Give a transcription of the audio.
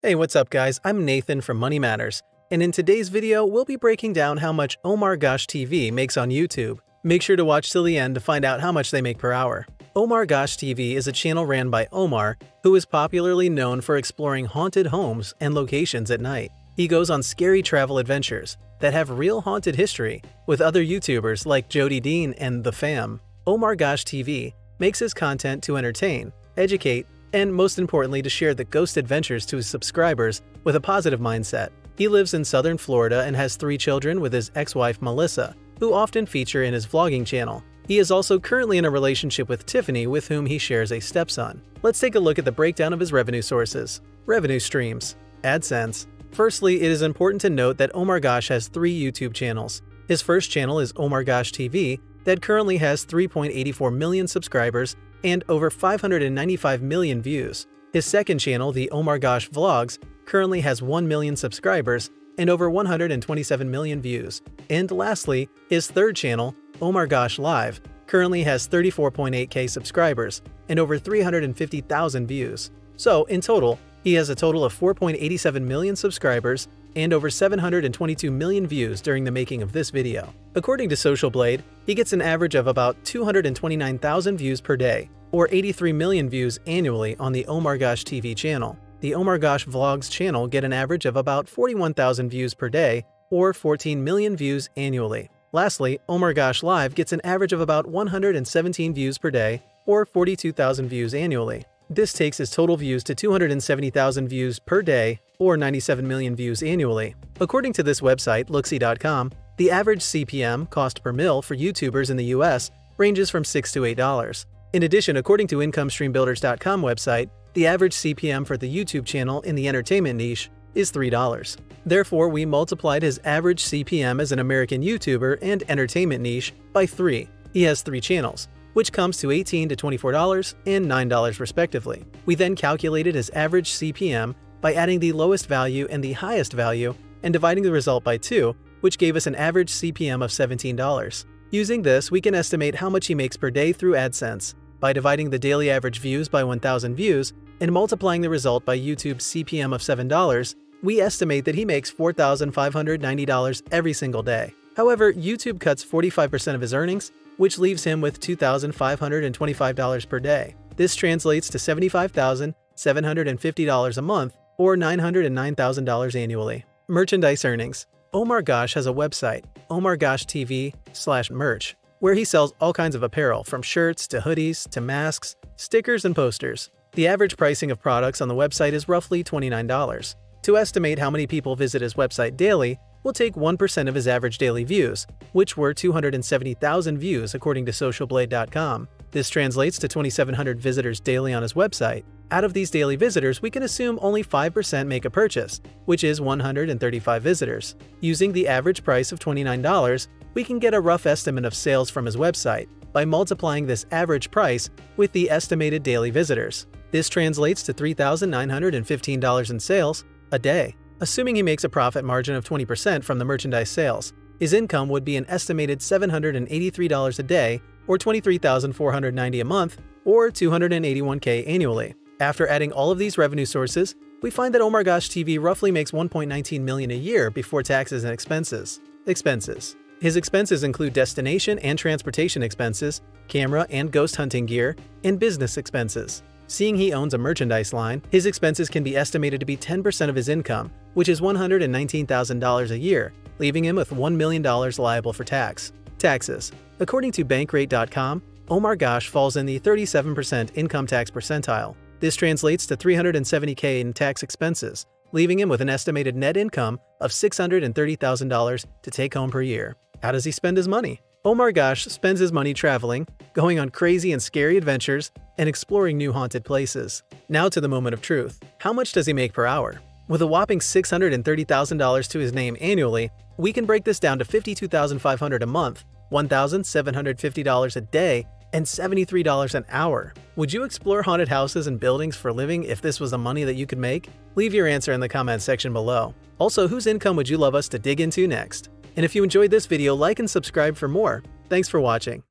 Hey, what's up guys? I'm Nathan from Money Matters, and in today's video, we'll be breaking down how much Omar Gosh TV makes on YouTube. Make sure to watch till the end to find out how much they make per hour. Omar Gosh TV is a channel ran by Omar, who is popularly known for exploring haunted homes and locations at night. He goes on scary travel adventures that have real haunted history with other YouTubers like Jody Dean and The Fam. Omar Gosh TV makes his content to entertain, educate, and most importantly to share the ghost adventures to his subscribers with a positive mindset. He lives in southern Florida and has three children with his ex-wife Melissa, who often feature in his vlogging channel. He is also currently in a relationship with Tiffany with whom he shares a stepson. Let's take a look at the breakdown of his revenue sources. Revenue streams. AdSense. Firstly, it is important to note that Omar Gosh has three YouTube channels. His first channel is Omar Gosh TV that currently has 3.84 million subscribers and over 595 million views. His second channel, the Omar Gosh Vlogs, currently has 1 million subscribers and over 127 million views. And lastly, his third channel, Omar Gosh Live, currently has 34.8k subscribers and over 350,000 views. So, in total, he has a total of 4.87 million subscribers and over 722 million views during the making of this video. According to Social Blade, he gets an average of about 229,000 views per day, or 83 million views annually on the Omar Gosh TV channel. The Omar Gosh Vlogs channel get an average of about 41,000 views per day, or 14 million views annually. Lastly, Omar Gosh Live gets an average of about 117 views per day, or 42,000 views annually. This takes his total views to 270,000 views per day, or 97 million views annually. According to this website, Looksy.com, the average CPM, cost per mil, for YouTubers in the US ranges from 6 to $8. In addition, according to IncomeStreamBuilders.com website, the average CPM for the YouTube channel in the entertainment niche is $3. Therefore, we multiplied his average CPM as an American YouTuber and entertainment niche by 3. He has 3 channels, which comes to 18 to $24 and $9 respectively. We then calculated his average CPM by adding the lowest value and the highest value and dividing the result by 2, which gave us an average CPM of $17. Using this, we can estimate how much he makes per day through AdSense by dividing the daily average views by 1,000 views and multiplying the result by YouTube's CPM of $7, we estimate that he makes $4,590 every single day. However, YouTube cuts 45% of his earnings, which leaves him with $2,525 per day. This translates to $75,750 a month or $909,000 annually. Merchandise earnings. Omar Gosh has a website, omargoshtv slash merch, where he sells all kinds of apparel from shirts to hoodies to masks, stickers, and posters. The average pricing of products on the website is roughly $29. To estimate how many people visit his website daily, we'll take 1% of his average daily views, which were 270,000 views according to socialblade.com. This translates to 2,700 visitors daily on his website. Out of these daily visitors, we can assume only 5% make a purchase, which is 135 visitors. Using the average price of $29, we can get a rough estimate of sales from his website by multiplying this average price with the estimated daily visitors. This translates to $3,915 in sales a day. Assuming he makes a profit margin of 20% from the merchandise sales, his income would be an estimated $783 a day or $23,490 a month or 281k annually. After adding all of these revenue sources, we find that Omar Gosh TV roughly makes 1.19 million a year before taxes and expenses. Expenses. His expenses include destination and transportation expenses, camera and ghost hunting gear, and business expenses. Seeing he owns a merchandise line, his expenses can be estimated to be 10% of his income, which is $119,000 a year, leaving him with $1 million liable for tax. Taxes. According to Bankrate.com, Omar Gosh falls in the 37% income tax percentile. This translates to 370k in tax expenses, leaving him with an estimated net income of $630,000 to take home per year. How does he spend his money? Omar Gosh spends his money traveling, going on crazy and scary adventures, and exploring new haunted places. Now to the moment of truth. How much does he make per hour? With a whopping $630,000 to his name annually, we can break this down to $52,500 a month, $1,750 a day, and $73 an hour. Would you explore haunted houses and buildings for living if this was the money that you could make? Leave your answer in the comment section below. Also, whose income would you love us to dig into next? And if you enjoyed this video, like and subscribe for more. Thanks for watching.